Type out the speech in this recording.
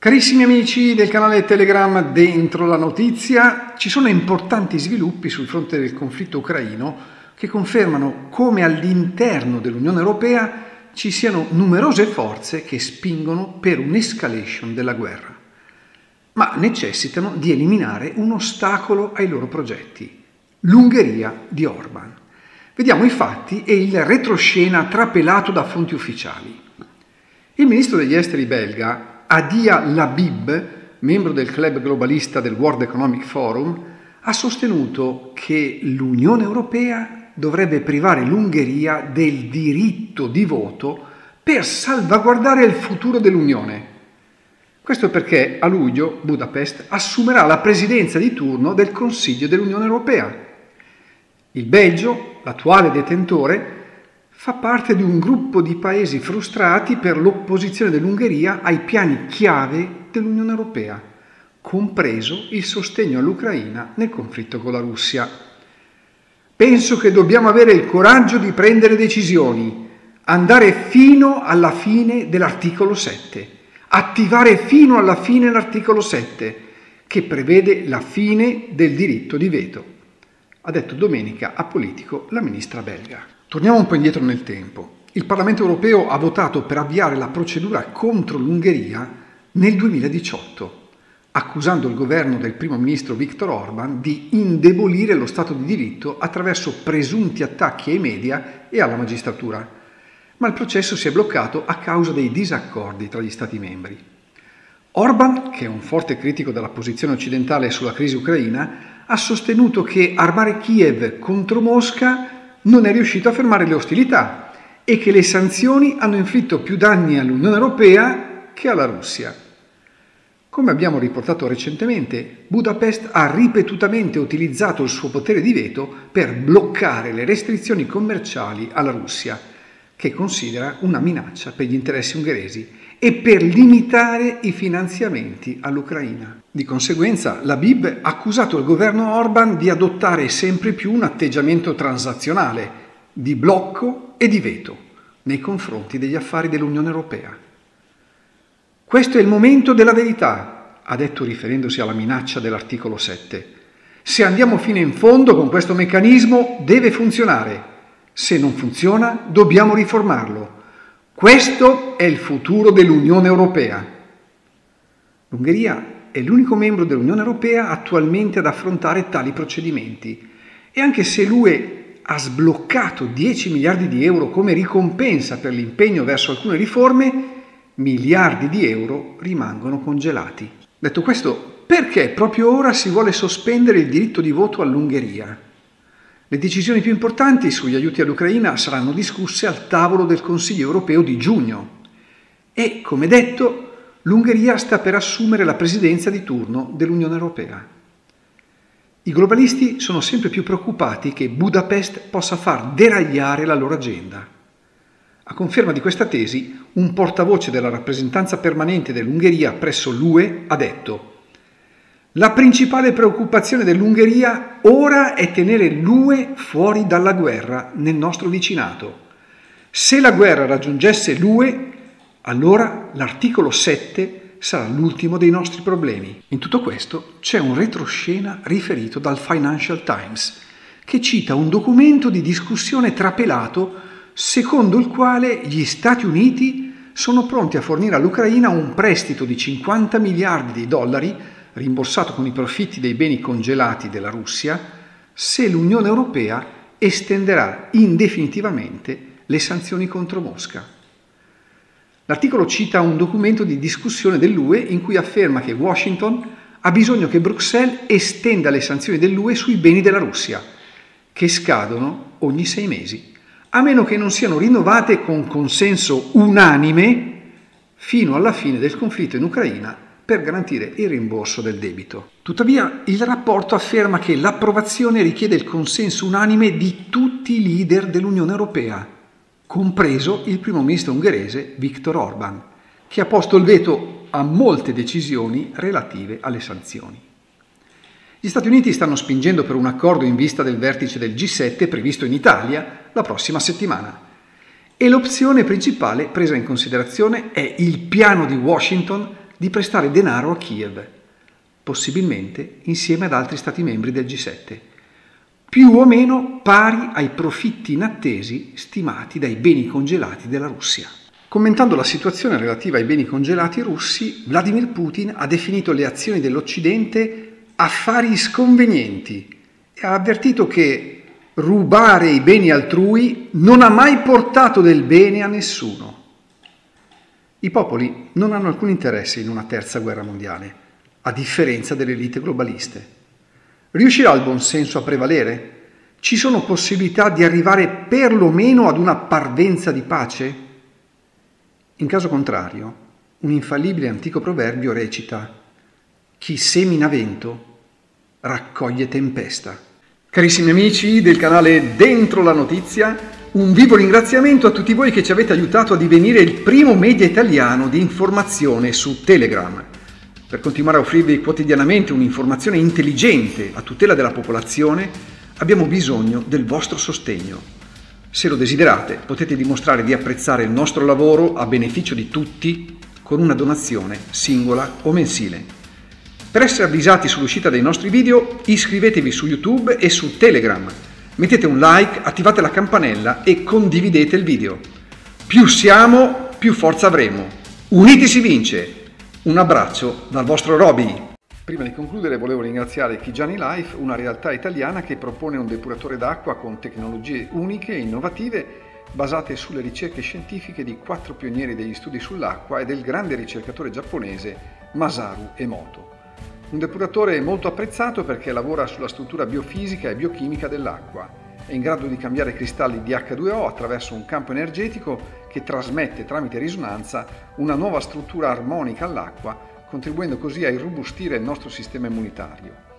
Carissimi amici del canale Telegram Dentro la Notizia, ci sono importanti sviluppi sul fronte del conflitto ucraino che confermano come all'interno dell'Unione Europea ci siano numerose forze che spingono per un'escalation della guerra, ma necessitano di eliminare un ostacolo ai loro progetti, l'Ungheria di Orban. Vediamo i fatti e il retroscena trapelato da fonti ufficiali. Il ministro degli esteri belga Adia Labib, membro del club globalista del World Economic Forum, ha sostenuto che l'Unione Europea dovrebbe privare l'Ungheria del diritto di voto per salvaguardare il futuro dell'Unione. Questo perché a luglio Budapest assumerà la presidenza di turno del Consiglio dell'Unione Europea. Il Belgio, l'attuale detentore, fa parte di un gruppo di paesi frustrati per l'opposizione dell'Ungheria ai piani chiave dell'Unione Europea, compreso il sostegno all'Ucraina nel conflitto con la Russia. Penso che dobbiamo avere il coraggio di prendere decisioni, andare fino alla fine dell'articolo 7, attivare fino alla fine l'articolo 7, che prevede la fine del diritto di veto, ha detto domenica a Politico la ministra belga. Torniamo un po' indietro nel tempo. Il Parlamento europeo ha votato per avviare la procedura contro l'Ungheria nel 2018, accusando il governo del primo ministro Viktor Orban di indebolire lo Stato di diritto attraverso presunti attacchi ai media e alla magistratura. Ma il processo si è bloccato a causa dei disaccordi tra gli Stati membri. Orban, che è un forte critico della posizione occidentale sulla crisi ucraina, ha sostenuto che armare Kiev contro Mosca non è riuscito a fermare le ostilità e che le sanzioni hanno inflitto più danni all'Unione Europea che alla Russia. Come abbiamo riportato recentemente, Budapest ha ripetutamente utilizzato il suo potere di veto per bloccare le restrizioni commerciali alla Russia, che considera una minaccia per gli interessi ungheresi, e per limitare i finanziamenti all'Ucraina. Di conseguenza, la BIB ha accusato il governo Orban di adottare sempre più un atteggiamento transazionale, di blocco e di veto nei confronti degli affari dell'Unione Europea. Questo è il momento della verità, ha detto riferendosi alla minaccia dell'articolo 7. Se andiamo fino in fondo con questo meccanismo deve funzionare. Se non funziona dobbiamo riformarlo questo è il futuro dell'Unione Europea. L'Ungheria è l'unico membro dell'Unione Europea attualmente ad affrontare tali procedimenti e anche se l'UE ha sbloccato 10 miliardi di euro come ricompensa per l'impegno verso alcune riforme, miliardi di euro rimangono congelati. Detto questo, perché proprio ora si vuole sospendere il diritto di voto all'Ungheria? Le decisioni più importanti sugli aiuti all'Ucraina saranno discusse al tavolo del Consiglio europeo di giugno e, come detto, l'Ungheria sta per assumere la presidenza di turno dell'Unione Europea. I globalisti sono sempre più preoccupati che Budapest possa far deragliare la loro agenda. A conferma di questa tesi, un portavoce della rappresentanza permanente dell'Ungheria presso l'UE ha detto la principale preoccupazione dell'Ungheria ora è tenere l'UE fuori dalla guerra nel nostro vicinato. Se la guerra raggiungesse l'UE, allora l'articolo 7 sarà l'ultimo dei nostri problemi. In tutto questo c'è un retroscena riferito dal Financial Times, che cita un documento di discussione trapelato secondo il quale gli Stati Uniti sono pronti a fornire all'Ucraina un prestito di 50 miliardi di dollari rimborsato con i profitti dei beni congelati della Russia se l'Unione Europea estenderà indefinitivamente le sanzioni contro Mosca. L'articolo cita un documento di discussione dell'UE in cui afferma che Washington ha bisogno che Bruxelles estenda le sanzioni dell'UE sui beni della Russia, che scadono ogni sei mesi, a meno che non siano rinnovate con consenso unanime fino alla fine del conflitto in Ucraina per garantire il rimborso del debito. Tuttavia il rapporto afferma che l'approvazione richiede il consenso unanime di tutti i leader dell'Unione Europea, compreso il primo ministro ungherese Viktor Orban, che ha posto il veto a molte decisioni relative alle sanzioni. Gli Stati Uniti stanno spingendo per un accordo in vista del vertice del G7 previsto in Italia la prossima settimana. E l'opzione principale presa in considerazione è il piano di Washington di prestare denaro a Kiev, possibilmente insieme ad altri Stati membri del G7, più o meno pari ai profitti inattesi stimati dai beni congelati della Russia. Commentando la situazione relativa ai beni congelati russi, Vladimir Putin ha definito le azioni dell'Occidente affari sconvenienti e ha avvertito che rubare i beni altrui non ha mai portato del bene a nessuno. I popoli non hanno alcun interesse in una terza guerra mondiale, a differenza delle elite globaliste. Riuscirà il buon senso a prevalere? Ci sono possibilità di arrivare perlomeno ad una parvenza di pace? In caso contrario, un infallibile antico proverbio recita chi semina vento raccoglie tempesta. Carissimi amici del canale Dentro la Notizia, un vivo ringraziamento a tutti voi che ci avete aiutato a divenire il primo media italiano di informazione su Telegram. Per continuare a offrirvi quotidianamente un'informazione intelligente a tutela della popolazione, abbiamo bisogno del vostro sostegno. Se lo desiderate, potete dimostrare di apprezzare il nostro lavoro a beneficio di tutti con una donazione singola o mensile. Per essere avvisati sull'uscita dei nostri video iscrivetevi su YouTube e su Telegram. Mettete un like, attivate la campanella e condividete il video. Più siamo, più forza avremo. Uniti si vince! Un abbraccio dal vostro Roby. Prima di concludere volevo ringraziare Kigiani Life, una realtà italiana che propone un depuratore d'acqua con tecnologie uniche e innovative basate sulle ricerche scientifiche di quattro pionieri degli studi sull'acqua e del grande ricercatore giapponese Masaru Emoto. Un depuratore molto apprezzato perché lavora sulla struttura biofisica e biochimica dell'acqua. È in grado di cambiare cristalli di H2O attraverso un campo energetico che trasmette tramite risonanza una nuova struttura armonica all'acqua, contribuendo così a irrobustire il nostro sistema immunitario.